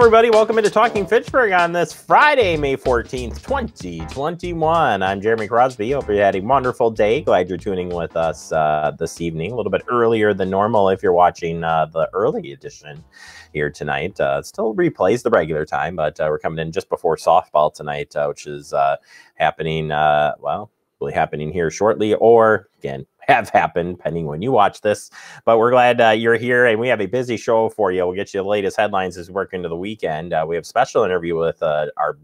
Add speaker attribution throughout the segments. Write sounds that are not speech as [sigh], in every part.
Speaker 1: everybody. Welcome into Talking Fitchburg on this Friday, May 14th, 2021. I'm Jeremy Crosby. Hope you're had a wonderful day. Glad you're tuning with us uh, this evening, a little bit earlier than normal if you're watching uh, the early edition here tonight. Uh, still replays the regular time, but uh, we're coming in just before softball tonight, uh, which is uh, happening, well, really happening here shortly, or again, [laughs] have happened, pending when you watch this. But we're glad uh, you're here, and we have a busy show for you. We'll get you the latest headlines as we work into the weekend. Uh, we have special interview with uh, our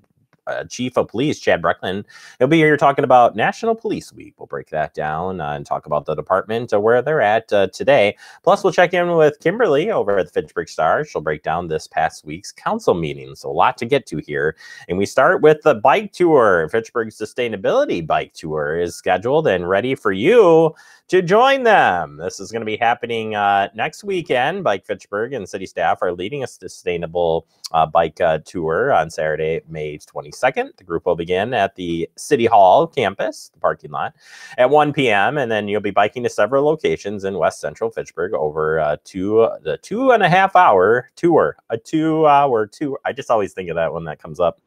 Speaker 1: uh, Chief of Police, Chad Brecklin. He'll be here talking about National Police Week. We'll break that down uh, and talk about the department, uh, where they're at uh, today. Plus, we'll check in with Kimberly over at the Fitchburg Star. She'll break down this past week's council meeting. So, a lot to get to here. And we start with the bike tour. Fitchburg Sustainability Bike Tour is scheduled and ready for you to join them. This is going to be happening uh, next weekend. Bike Fitchburg and city staff are leading a sustainable uh, bike uh, tour on Saturday, May 22nd. The group will begin at the City Hall campus, the parking lot, at 1 p.m. And then you'll be biking to several locations in West Central Fitchburg over uh, two the two and a half hour tour. A two hour tour. I just always think of that when that comes up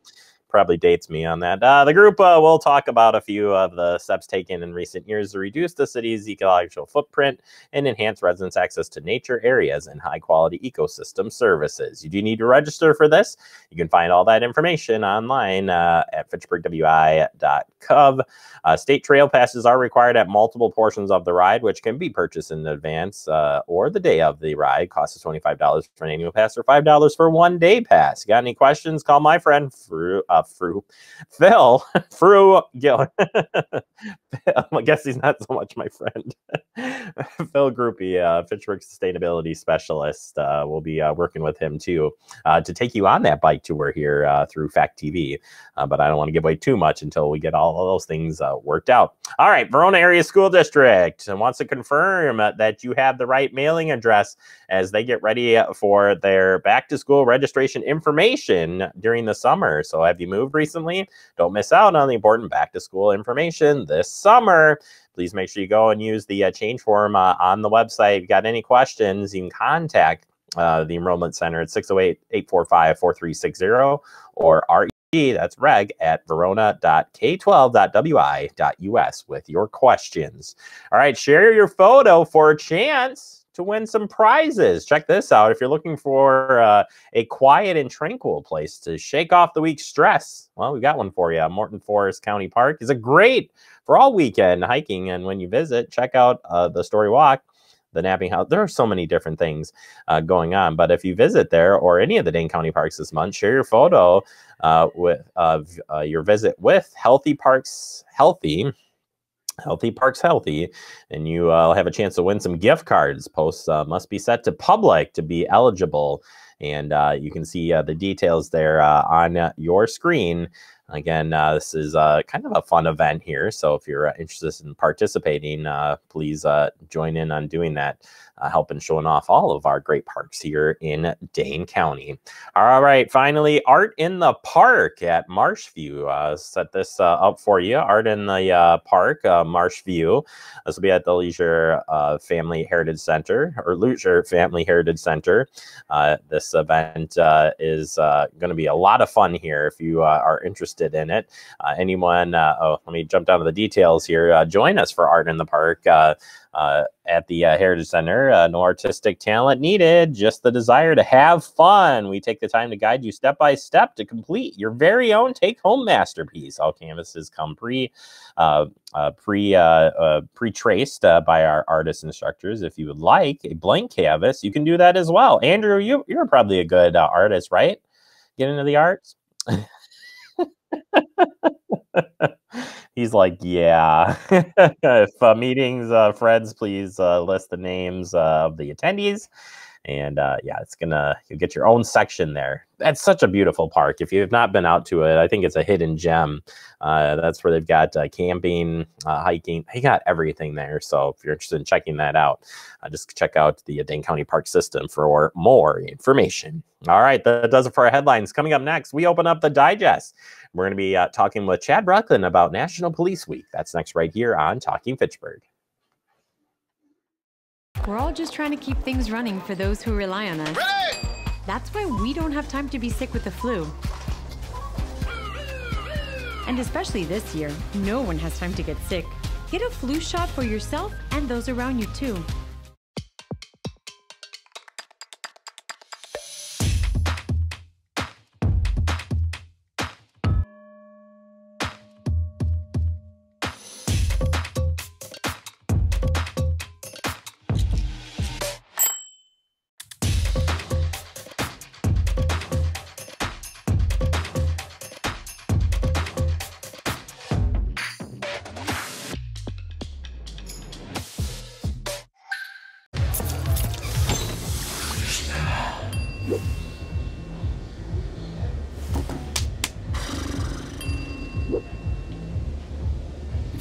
Speaker 1: probably dates me on that. Uh, the group uh, will talk about a few of the steps taken in recent years to reduce the city's ecological footprint and enhance residents' access to nature areas and high quality ecosystem services. You do need to register for this. You can find all that information online uh, at fitchburgwi.gov. Uh, state trail passes are required at multiple portions of the ride, which can be purchased in advance uh, or the day of the ride. Cost is $25 for an annual pass or $5 for one day pass. Got any questions? Call my friend, Fru, uh, Fru, Phil, [laughs] Fru Gill. [laughs] I guess he's not so much my friend. [laughs] Phil Groupie, uh, Sustainability Specialist, uh, will be uh, working with him too uh, to take you on that bike tour here uh, through FACTv. Uh, but I don't want to give away too much until we get all of those things worked out. All right, Verona Area School District wants to confirm that you have the right mailing address as they get ready for their back to school registration information during the summer. So, have you moved recently? Don't miss out on the important back to school information this summer. Please make sure you go and use the uh, change form uh, on the website. If you got any questions, you can contact uh, the Enrollment Center at 608 845 4360 or RE that's reg at verona.k12.wi.us with your questions. All right, share your photo for a chance to win some prizes. Check this out. If you're looking for uh, a quiet and tranquil place to shake off the week's stress, well, we've got one for you. Morton Forest County Park is a great for all weekend hiking. And when you visit, check out uh, the Story Walk the napping house. There are so many different things uh, going on. But if you visit there or any of the Dane County parks this month, share your photo uh, with of uh, your visit with Healthy Parks Healthy. Healthy Parks Healthy, and you uh, have a chance to win some gift cards. Posts uh, must be set to public to be eligible, and uh, you can see the details there on your screen. Again, uh, this is uh, kind of a fun event here. So if you're uh, interested in participating, uh, please uh, join in on doing that uh, helping showing off all of our great parks here in Dane County. All right, finally, Art in the Park at Marshview. Uh, set this uh, up for you. Art in the uh, Park, uh, Marshview. This will be at the Lussier uh, Family Heritage Center or Lussier Family Heritage Center. this event is going to be a lot of fun here if you are interested in it. anyone, oh, let me jump down to the details here. join us for Art in the Park at the uh, Heritage Center. Uh, no artistic talent needed, just the desire to have fun. We take the time to guide you step by step to complete your very own take-home masterpiece. All canvases come pre, uh, uh, pre, uh, pre-traced by our artist instructors. If you would like a blank canvas, you can do that as well. Andrew, you, you're probably a good artist, right? Get into the arts. [laughs] [laughs] He's like, yeah. [laughs] if uh, meetings, uh, Fred's, please uh, list the names of the attendees. And uh, yeah, it's gonna you get your own section there. That's such a beautiful park. If you have not been out to it, I think it's a hidden gem. Uh, that's where they've got uh, camping, uh, hiking. They got everything there. So if you're interested in checking that out, uh, just check out the Dane County Park System for more information. All right, that does it for our headlines. Coming up next, we open up the digest. We're going to be uh, talking with Chad Brecklin about National Police Week. That's next right here on Talking Fitchburg.
Speaker 2: We're all just trying to keep things running for those who rely on us. Ready! That's why we don't have time to be sick with the flu. And especially this year, no one has time to get sick. Get a flu shot for yourself and those around you, too.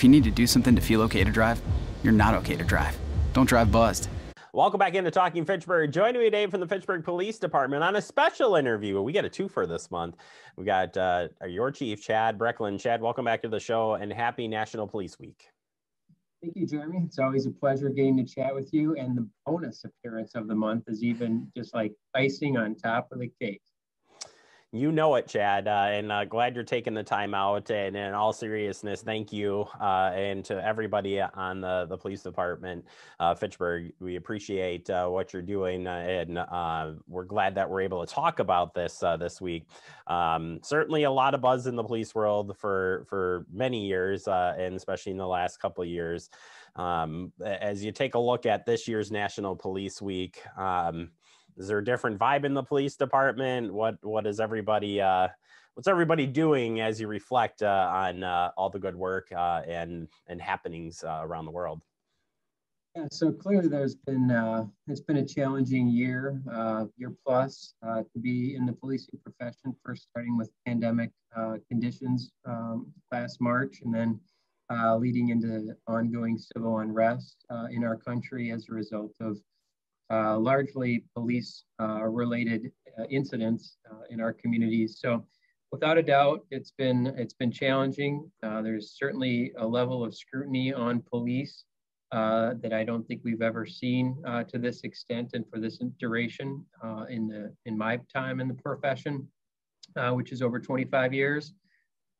Speaker 3: You need to do something to feel okay to drive, you're not okay to drive. Don't drive buzzed.
Speaker 1: Welcome back into Talking Fitchburg. Joining me today from the Fitchburg Police Department on a special interview. We got a two for this month. We got uh, your chief, Chad Brecklin. Chad, welcome back to the show and happy National Police Week.
Speaker 4: Thank you, Jeremy. It's always a pleasure getting to chat with you. And the bonus appearance of the month is even just like icing on top of the cake.
Speaker 1: You know it, Chad, uh, and uh, glad you're taking the time out. And in all seriousness, thank you, uh, and to everybody on the, the police department, uh, Fitchburg. We appreciate uh, what you're doing, uh, and we're glad that we're able to talk about this this week. Um, certainly, a lot of buzz in the police world for for many years, and especially in the last couple of years. Um, as you take a look at this year's National Police Week. Um, is there a different vibe in the police department? What what is everybody uh, what's everybody doing as you reflect uh, on uh, all the good work uh, and and happenings uh, around the world?
Speaker 4: Yeah, so clearly there's been uh, it's been a challenging year, year plus to be in the policing profession. First starting with pandemic conditions um, last March, and then leading into ongoing civil unrest in our country as a result of uh, largely police uh, related uh, incidents in our communities. So without a doubt, it's been, it's been challenging. there's certainly a level of scrutiny on police uh, that I don't think we've ever seen uh, to this extent and for this duration uh, in the in my time in the profession, which is over 25 years.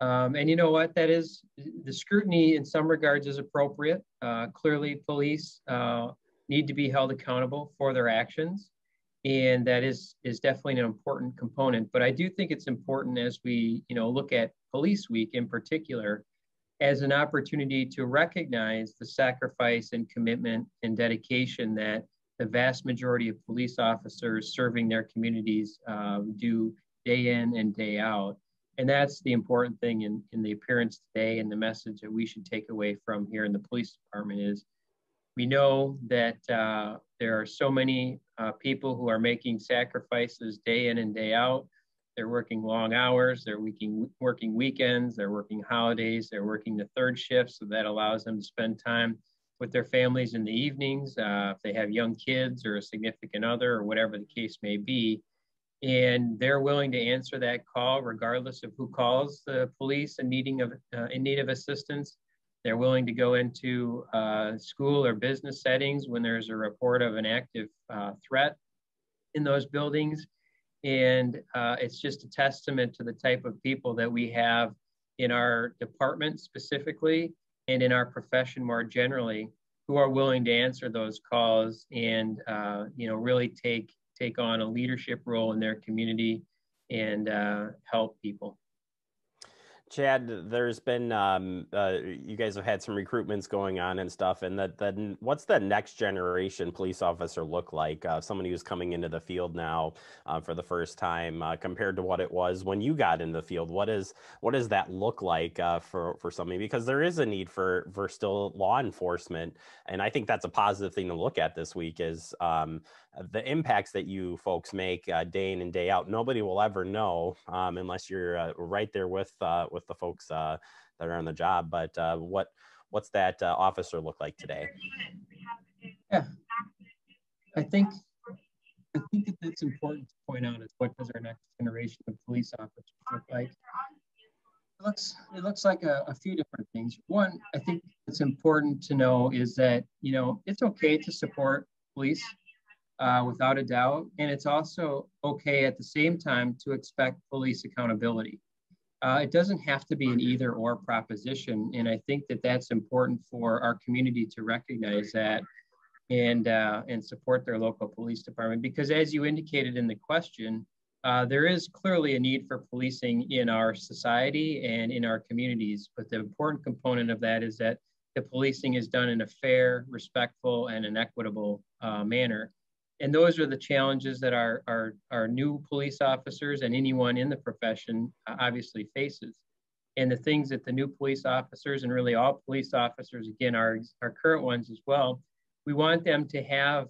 Speaker 4: Um, and you know what? That is the scrutiny in some regards is appropriate. clearly, police need to be held accountable for their actions. And that is is definitely an important component. But i do think it's important as we you know look at police week in particular as an opportunity to recognize the sacrifice and commitment and dedication that the vast majority of police officers serving their communities uh, do day in and day out. And that's the important thing in, in the appearance today and the message that we should take away from here in the police department is we know that uh, there are so many uh, people who are making sacrifices day in and day out. They're working long hours, they're working, working weekends, they're working holidays, they're working the third shift, so that allows them to spend time with their families in the evenings, uh, if they have young kids or a significant other or whatever the case may be. And they're willing to answer that call regardless of who calls the police in, needing of, uh, in need of assistance they're willing to go into uh, school or business settings when there's a report of an active uh, threat in those buildings. And uh, it's just a testament to the type of people that we have in our department specifically and in our profession more generally who are willing to answer those calls and uh, you know really take take on a leadership role in their community and uh, help people.
Speaker 1: Chad, there's been um, uh, you guys have had some recruitments going on and stuff, and that then what's the next generation police officer look like? Uh, someone who's coming into the field now uh, for the first time uh, compared to what it was when you got in the field. What is what does that look like uh, for for somebody? Because there is a need for for still law enforcement, and I think that's a positive thing to look at this week. Is um, the impacts that you folks make uh, day in and day out. Nobody will ever know um, unless you're uh, right there with uh, with the folks uh, that are on the job. But uh, what what's that uh, officer look like today?
Speaker 4: Yeah, I think I think that that's important to point out is what does our next generation of police officers look like? It looks it looks like a, a few different things. One, I think it's important to know is that you know it's okay to support police uh, without a doubt. And it's also okay at the same time to expect police accountability. Uh, it doesn't have to be an either or proposition. And I think that that's important for our community to recognize that and, uh, and support their local police department. Because as you indicated in the question, uh, there is clearly a need for policing in our society and in our communities. But the important component of that is that the policing is done in a fair, respectful, and an equitable uh, manner and those are the challenges that our, our, our new police officers and anyone in the profession obviously faces. And the things that the new police officers and really all police officers, again, our, our current ones as well, we want them to have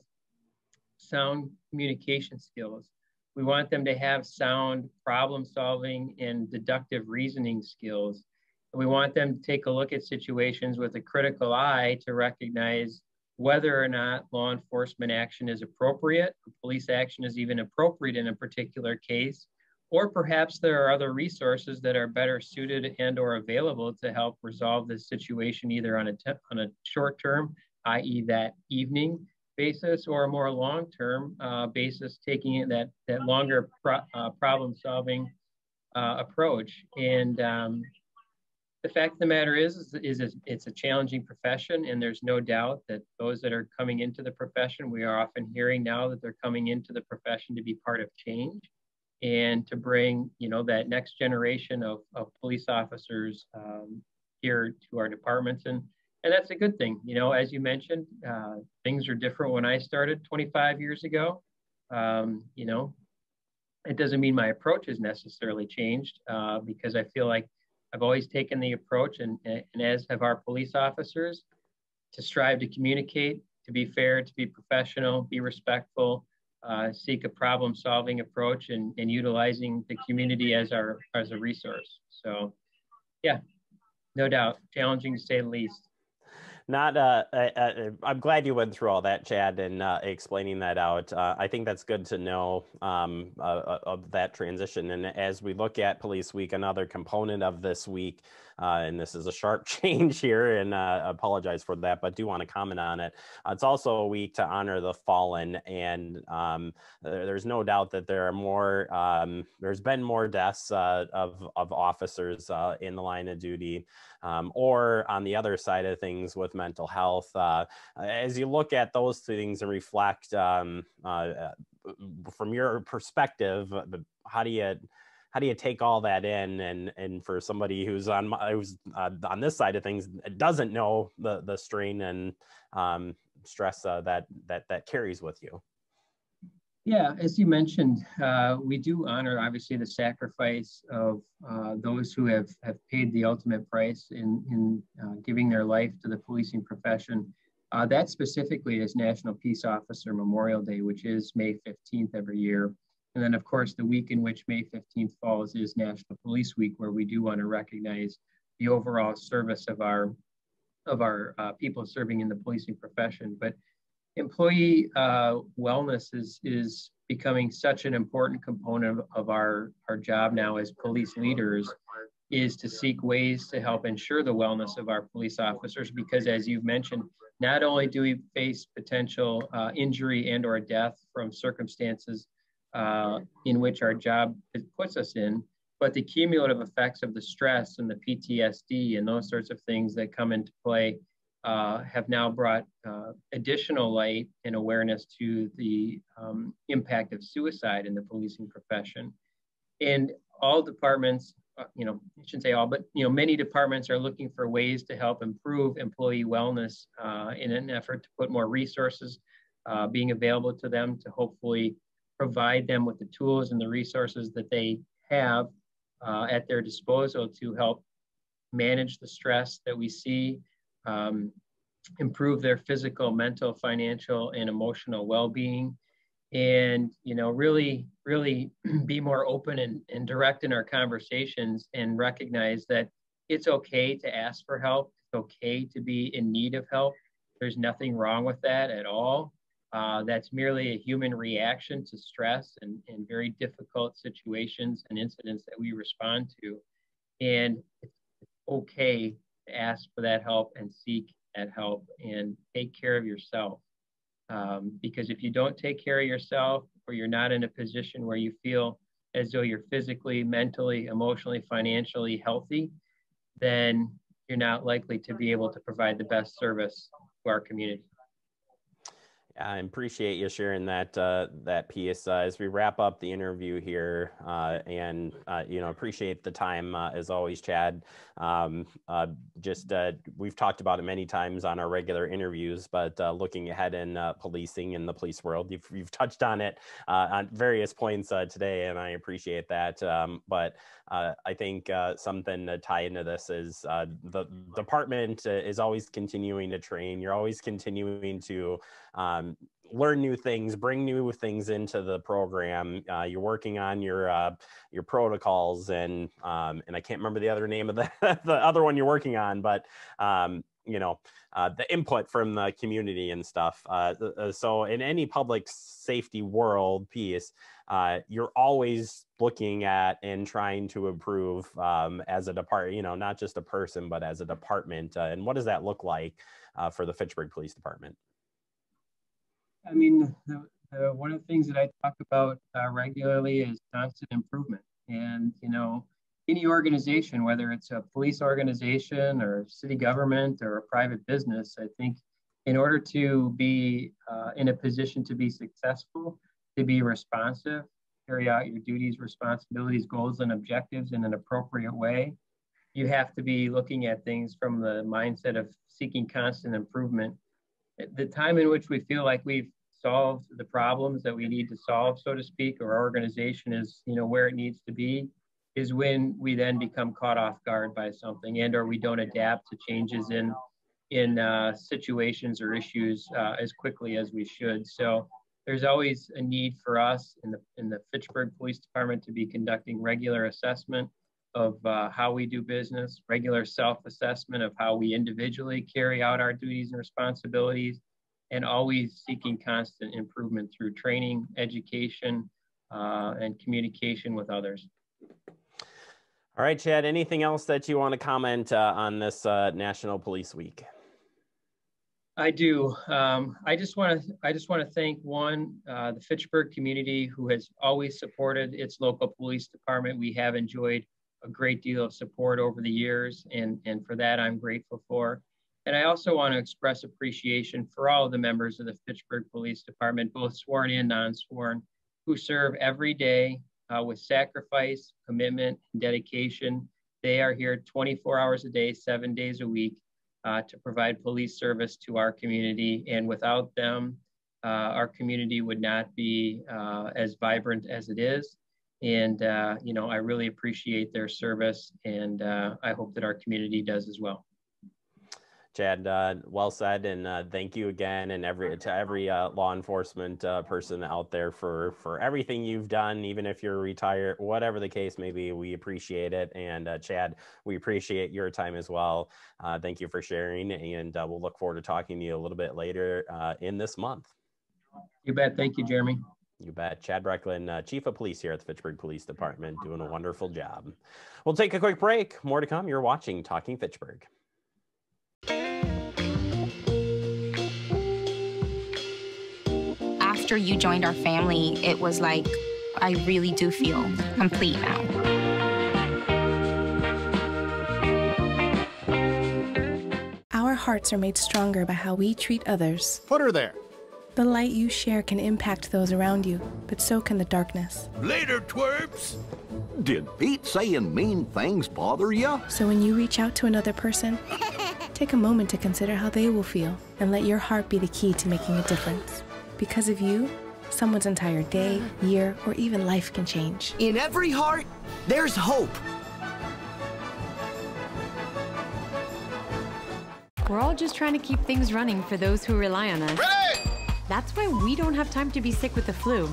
Speaker 4: sound communication skills. We want them to have sound problem solving and deductive reasoning skills. And we want them to take a look at situations with a critical eye to recognize whether or not law enforcement action is appropriate, police action is even appropriate in a particular case, or perhaps there are other resources that are better suited and or available to help resolve this situation either on a, te- on a short term, i.e. that evening basis, or a more long term uh, basis, taking that, that longer pro- uh, problem solving uh, approach. And um, the fact of the matter is, is, is, it's a challenging profession, and there's no doubt that those that are coming into the profession, we are often hearing now that they're coming into the profession to be part of change and to bring, you know, that next generation of, of police officers um, here to our departments, and and that's a good thing. You know, as you mentioned, uh, things are different when I started 25 years ago. Um, you know, it doesn't mean my approach has necessarily changed uh, because I feel like I've always taken the approach, and, and as have our police officers, to strive to communicate, to be fair, to be professional, be respectful, uh, seek a problem-solving approach, and, and utilizing the community as our as a resource. So, yeah, no doubt, challenging to say the least
Speaker 1: not uh, I, am glad you went through all that chad and uh, explaining that out. Uh, i think that's good to know um, uh, uh, of that transition. And as we look at police week another component of this week and this is a sharp [laughs] change here, and uh, apologize for that, but do want to comment on it. Uh, it's also a week to honor the fallen, and um, there's no doubt that there are more. Um, there's been more deaths uh, of of officers uh, in the line of duty, um, or on the other side of things with mental health. Uh, as you look at those things and reflect um, from your perspective, how do you how do you take all that in? And and for somebody who's on my, who's uh, on this side of things that doesn't know the the strain and um, stress uh, that that that carries with you.
Speaker 4: Yeah as you mentioned uh, we do honor obviously the sacrifice of uh, those who have have paid the ultimate price in in uh, giving their life to the policing profession. Uh, that specifically is national peace officer memorial day which is may 15th every year and then, of course, the week in which May 15th falls is National Police Week, where we do want to recognize the overall service of our of our uh, people serving in the policing profession. But employee uh, wellness is is becoming such an important component of, our our job now as police leaders is to seek ways to help ensure the wellness of our police officers because as you've mentioned not only do we face potential uh, injury and or death from circumstances uh, in which our job puts us in, but the cumulative effects of the stress and the PTSD and those sorts of things that come into play uh, have now brought uh, additional light and awareness to the um, impact of suicide in the policing profession. And all departments, uh, you know, I shouldn't say all, but you know, many departments are looking for ways to help improve employee wellness uh, in an effort to put more resources uh, being available to them to hopefully provide them with the tools and the resources that they have uh, at their disposal to help manage the stress that we see, um, improve their physical, mental, financial, and emotional well-being, and you know really, really [clears throat] be more open and, and direct in our conversations and recognize that it's okay to ask for help. It's okay to be in need of help. There's nothing wrong with that at all. Uh, that's merely a human reaction to stress and, and very difficult situations and incidents that we respond to. And it's okay to ask for that help and seek that help and take care of yourself. Um, because if you don't take care of yourself or you're not in a position where you feel as though you're physically, mentally, emotionally, financially healthy, then you're not likely to be able to provide the best service to our community.
Speaker 1: I appreciate you sharing that uh, that piece uh, as we wrap up the interview here, uh, and uh, you know appreciate the time uh, as always, Chad. Um, uh, just we've talked about it many times on our regular interviews, but looking ahead in policing in the police world, you've you've touched on it on various points today, and I appreciate that. Um, but I think something to tie into this is the department is always continuing to train. You're always continuing to um, learn new things, bring new things into the program. Uh, you're working on your uh, your protocols, and um, and I can't remember the other name of the [laughs] the other one you're working on, but um, you know uh, the input from the community and stuff. Uh, uh, so in any public safety world piece, uh, you're always looking at and trying to improve um, as a department. You know, not just a person, but as a department. and what does that look like for the Fitchburg Police Department?
Speaker 4: I mean, the, the, one of the things that I talk about uh, regularly is constant improvement. And, you know, any organization, whether it's a police organization or city government or a private business, I think in order to be uh, in a position to be successful, to be responsive, carry out your duties, responsibilities, goals, and objectives in an appropriate way, you have to be looking at things from the mindset of seeking constant improvement the time in which we feel like we've solved the problems that we need to solve, so to speak, or our organization is, you know, where it needs to be, is when we then become caught off guard by something, and or we don't adapt to changes in in uh, situations or issues uh, as quickly as we should. So there's always a need for us in the in the Fitchburg Police Department to be conducting regular assessment of uh, how we do business, regular self-assessment of how we individually carry out our duties and responsibilities, and always seeking constant improvement through training, education, uh, and communication with others.
Speaker 1: All right, Chad, anything else that you want to comment uh, on this uh, National Police Week?
Speaker 4: I do. Um, I just want to. I just want to thank one uh, the Fitchburg community who has always supported its local police department. We have enjoyed a great deal of support over the years, and, and for that, I'm grateful for. And I also want to express appreciation for all of the members of the Fitchburg Police Department, both sworn and non sworn, who serve every day uh, with sacrifice, commitment, and dedication. They are here 24 hours a day, seven days a week uh, to provide police service to our community. And without them, uh, our community would not be uh, as vibrant as it is. And, uh, you know, I really appreciate their service and uh, I hope that our community does as well.
Speaker 1: Chad, uh, well said, and uh, thank you again, and every to every uh, law enforcement uh, person out there for for everything you've done, even if you're retired, whatever the case may be. We appreciate it, and uh, Chad, we appreciate your time as well. Uh, thank you for sharing, and we'll look forward to talking to you a little bit later in this month.
Speaker 4: You bet. Thank you, Jeremy.
Speaker 1: You bet. Chad Brecklin, uh, Chief of Police here at the Fitchburg Police Department, doing a wonderful job. We'll take a quick break. More to come. You're watching Talking Fitchburg.
Speaker 5: After you joined our family, it was like, I really do feel complete now.
Speaker 6: Our hearts are made stronger by how we treat others.
Speaker 7: Put her there.
Speaker 6: The light you share can impact those around you, but so can the darkness.
Speaker 7: Later, twerps!
Speaker 8: Did Pete saying mean things bother you?
Speaker 6: So when you reach out to another person, [laughs] take a moment to consider how they will feel and let your heart be the key to making a difference. Because of you, someone's entire day, year, or even life can change.
Speaker 9: In every heart, there's hope.
Speaker 2: We're all just trying to keep things running for those who rely on us.
Speaker 7: Ready!
Speaker 2: That's why we don't have time to be sick with the flu.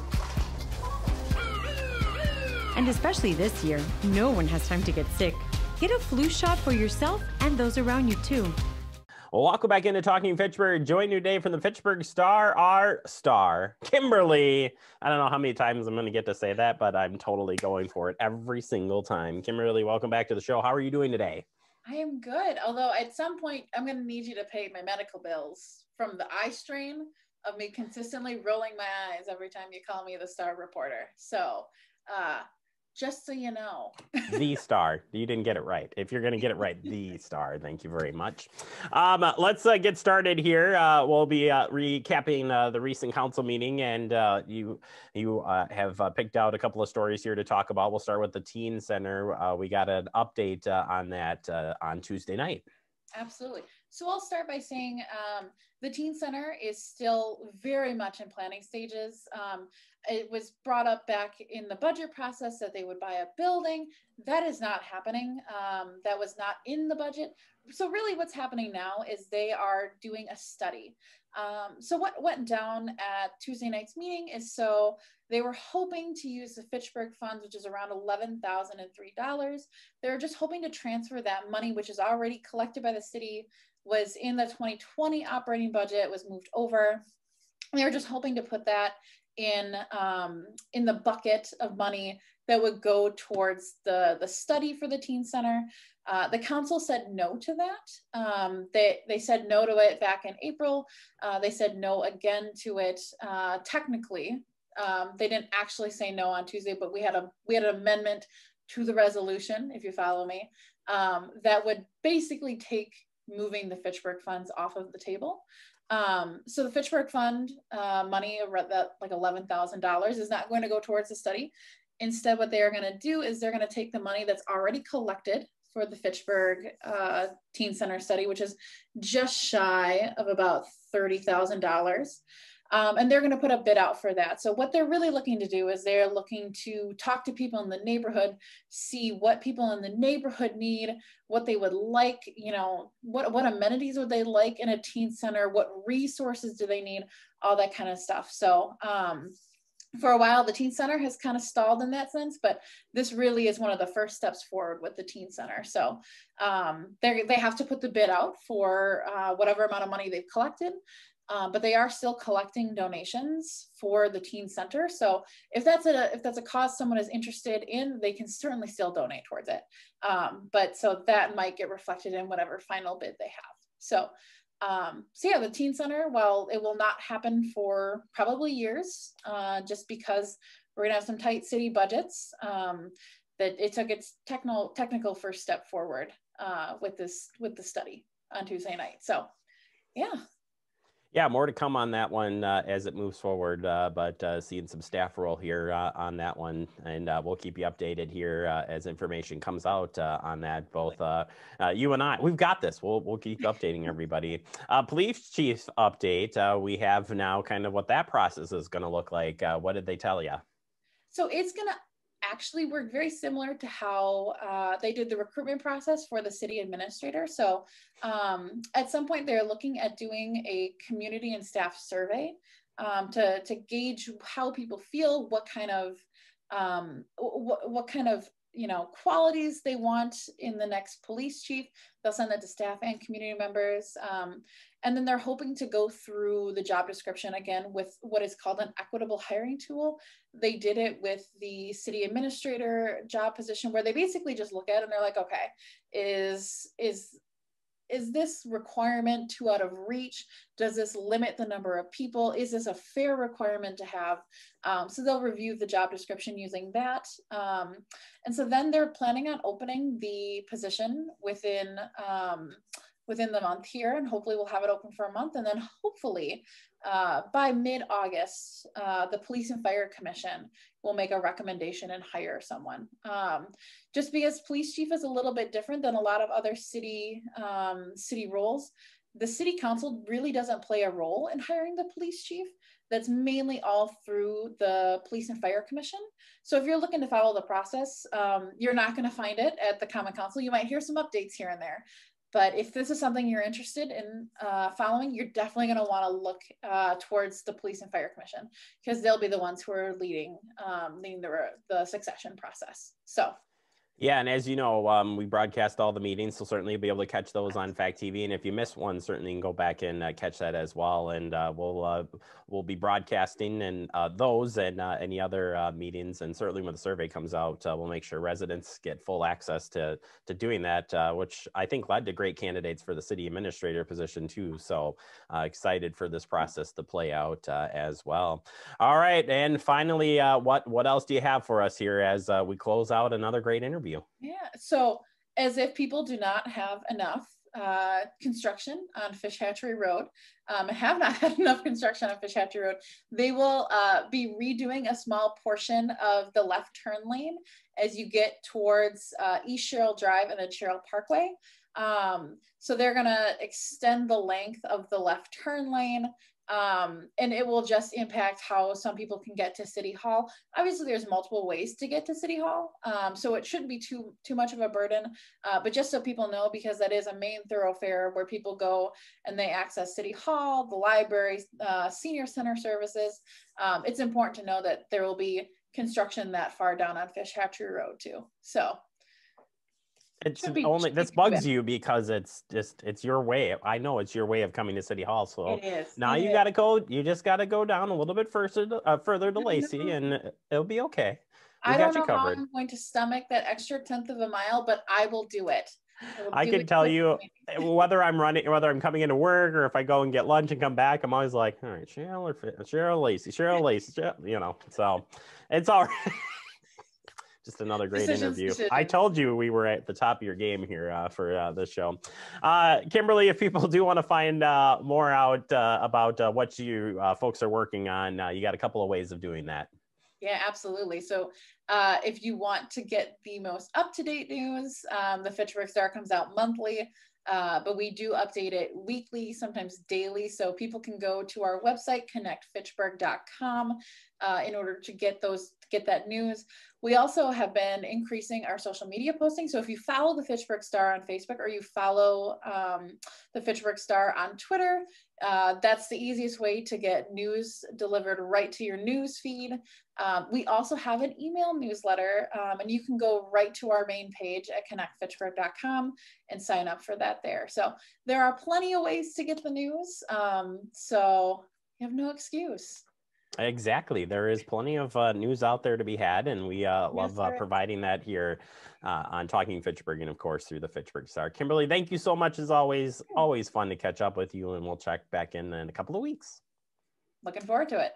Speaker 2: And especially this year, no one has time to get sick. Get a flu shot for yourself and those around you too.
Speaker 1: Well, welcome back into Talking Fitchburg. Join you today from the Fitchburg Star, our star, Kimberly. I don't know how many times I'm going to get to say that, but I'm totally going for it every single time. Kimberly, welcome back to the show. How are you doing today?
Speaker 10: I am good. Although at some point, I'm going to need you to pay my medical bills from the eye strain
Speaker 7: of me consistently rolling my eyes every time you call me the star reporter. So, uh, just so you know. [laughs]
Speaker 1: the star. You didn't get it right. If you're going to get it right, the star. Thank you very much. Um, uh, let's uh, get started here. Uh, we'll be uh, recapping uh, the recent council meeting, and uh, you you have picked out a couple of stories here to talk about. We'll start with the teen center. we got an update on that on Tuesday night.
Speaker 7: Absolutely. So I'll start by saying um, the Teen Center is still very much in planning stages. Um, it was brought up back in the budget process that they would buy a building. That is not happening. Um, that was not in the budget. So really what's happening now is they are doing a study. Um, so what went down at Tuesday night's meeting is so they were hoping to use the Fitchburg funds, which is around $11,003. They're just hoping to transfer that money, which is already collected by the city, was in the 2020 operating budget, was moved over. They were just hoping to put that in um, in the bucket of money that would go towards the the study for the teen center. Uh, the council said no to that. Um, they they said no to it back in April. Uh, they said no again to it uh, technically. Um, they didn't actually say no on Tuesday, but we had a we had an amendment to the resolution, if you follow me, um, that would basically take moving the Fitchburg funds off of the table. Um, so the Fitchburg Fund uh, money, that like $11,000 is not going to go towards the study. Instead, what they are going to do is they're going to take the money that's already collected for the Fitchburg uh, Teen Center study, which is just shy of about $30,000. Um, and they're going to put a bid out for that. So what they're really looking to do is they're looking to talk to people in the neighborhood, see what people in the neighborhood need, what they would like, you know, what, what amenities would they like in a teen center, what resources do they need, all that kind of stuff. So um, for a while, the teen center has kind of stalled in that sense, but this really is one of the first steps forward with the teen center. So um, they they have to put the bid out for uh, whatever amount of money they've collected um, but they are still collecting donations for the teen center. So if that's a if that's a cause someone is interested in, they can certainly still donate towards it. Um, but so that might get reflected in whatever final bid they have. So um, so yeah, the teen center, well, it will not happen for probably years, uh, just because we're gonna have some tight city budgets. Um, that it took its technical technical first step forward uh, with this with the study on Tuesday night. So yeah,
Speaker 1: yeah, more to come on that one uh, as it moves forward, uh, but uh, seeing some staff roll here uh, on that one, and uh, we'll keep you updated here uh, as information comes out on that. Both you and I, we've got this. We'll we'll keep updating everybody. police chief update. we have now kind of what that process is going to look like. what did they tell you?
Speaker 7: So it's going to actually work very similar to how uh, they did the recruitment process for the city administrator. So um, at some point, they're looking at doing a community and staff survey um, to, to gauge how people feel, what kind of um, what, what kind of you know qualities they want in the next police chief they'll send that to staff and community members um, and then they're hoping to go through the job description again with what is called an equitable hiring tool. They did it with the city administrator job position where they basically just look at it and they're like okay is is is this requirement too out of reach? Does this limit the number of people? Is this a fair requirement to have? Um, so they'll review the job description using that. Um, and so then they're planning on opening the position within um, within the month here, and hopefully we'll have it open for a month. And then hopefully uh, by mid-August, uh, the Police and Fire Commission will make a recommendation and hire someone. Um, just because police chief is a little bit different than a lot of other city um, city roles, the city council really doesn't play a role in hiring the police chief. That's mainly all through the Police and Fire Commission. So if you're looking to follow the process, um, you're not going to find it at the Common Council. You might hear some updates here and there. But if this is something you're interested in uh, following, you're definitely going to want to look uh, towards the Police and Fire Commission because they'll be the ones who are leading um, leading the, the succession process. So
Speaker 1: Yeah, and as you know, um, we broadcast all the meetings, so certainly you'll be able to catch those on FACTv. And if you miss one, certainly you can go back and uh, catch that as well. And uh, we'll uh, we'll be broadcasting and uh, those and uh, any other uh, meetings. And certainly when the survey comes out, we'll make sure residents get full access to to doing that, which I think led to great candidates for the city administrator position too. So excited for this process to play out as well. All right, and finally, what what else do you have for us here as we close out another great interview?
Speaker 7: Yeah. So, as if people do not have enough uh, construction on Fish Hatchery Road, um, [laughs] have not had enough construction on Fish Hatchery Road, they will uh, be redoing a small portion of the left turn lane as you get towards uh, East Cheryl Drive and then Cheryl Parkway. Um, so they're going to extend the length of the left turn lane um, and it will just impact how some people can get to City Hall. Obviously, there's multiple ways to get to City Hall, um, so it shouldn't be too too much of a burden. Uh, but just so people know, because that is a main thoroughfare where people go and they access City Hall, the library, uh, senior center services. Um, it's important to know that there will be construction that far down on Fish Hatchery Road too. So
Speaker 1: it's be, only this bugs you because it's just it's your way. I know it's your way of coming to City Hall. So now it you got to go. You just got to go down a little bit further, to, uh, further to Lacy, and it'll be okay.
Speaker 7: We I don't know how I'm going to stomach that extra tenth of a mile, but I will do it.
Speaker 1: I, I can tell you eh, whether I'm running, whether I'm coming into work, or if I go and get lunch and come back. I'm always like, all right, Cheryl or Cheryl Lacy, Cheryl Lacy, Cheryl, you know. So it's all right. [laughs] just another great decisions, interview. Decisions. I told you we were at the top of your game here uh, for uh, this show. Uh, Kimberly, if people [laughs] do want to find uh, more out uh, about uh, what you folks are working on, you got a couple of ways of doing that.
Speaker 7: Yeah, absolutely. So if you want to get the most up to date news, um, the Fitchburg Star comes out monthly. Uh, but we do update it weekly, sometimes daily. So people can go to our website, connectfitchburg.com, uh, in order to get those get that news. We also have been increasing our social media posting. So if you follow the Fitchburg Star on Facebook or you follow um, the Fitchburg Star on Twitter, uh, that's the easiest way to get news delivered right to your news feed. Um, we also have an email newsletter, um, and you can go right to our main page at connectfitchburg.com and sign up for that there. So there are plenty of ways to get the news. Um, so you have no excuse.
Speaker 1: Exactly. There is plenty of uh, news out there to be had, and we uh, love uh, providing that here uh, on Talking Fitchburg and, of course, through the Fitchburg Star. Kimberly, thank you so much as always. Always fun to catch up with you, and we'll check back in in a couple of weeks.
Speaker 7: Looking forward to it.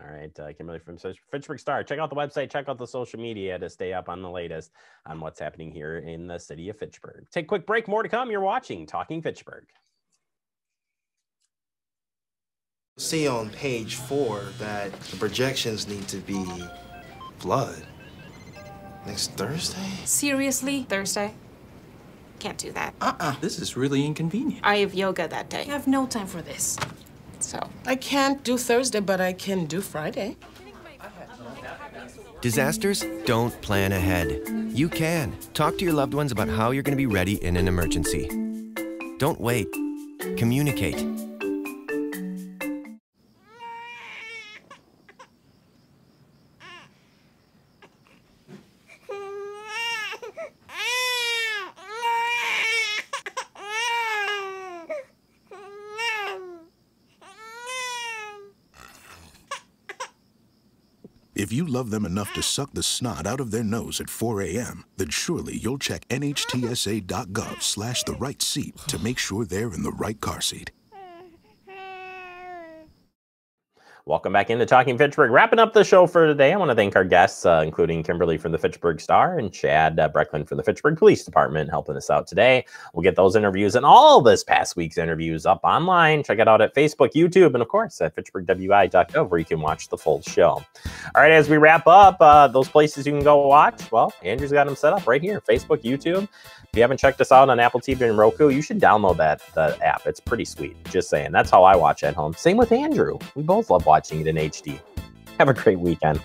Speaker 1: All right, uh, Kimberly from Fitchburg Star. Check out the website, check out the social media to stay up on the latest on what's happening here in the city of Fitchburg. Take a quick break, more to come. You're watching Talking Fitchburg.
Speaker 10: See on page four that the projections need to be blood. Next Thursday?
Speaker 11: Seriously? Thursday? Can't do that.
Speaker 10: Uh-uh. This is really inconvenient.
Speaker 11: I have yoga that day. I have no time for this. So.
Speaker 12: I can't do Thursday, but I can do Friday.
Speaker 13: Disasters don't plan ahead. You can. Talk to your loved ones about how you're going to be ready in an emergency. Don't wait. Communicate.
Speaker 14: If you love them enough to suck the snot out of their nose at 4 a.m., then surely you'll check nhtsa.gov slash the right seat to make sure they're in the right car seat.
Speaker 1: Welcome back into Talking Fitchburg. Wrapping up the show for today, I want to thank our guests, uh, including Kimberly from the Fitchburg Star and Chad uh, Brecklin from the Fitchburg Police Department, helping us out today. We'll get those interviews and all this past week's interviews up online. Check it out at Facebook, YouTube, and of course at fitchburgwi.gov, where you can watch the full show. All right, as we wrap up, uh, those places you can go watch, well, Andrew's got them set up right here Facebook, YouTube. If you haven't checked us out on Apple TV and Roku, you should download that the app. It's pretty sweet. Just saying. That's how I watch at home. Same with Andrew. We both love watching it in HD. Have a great weekend.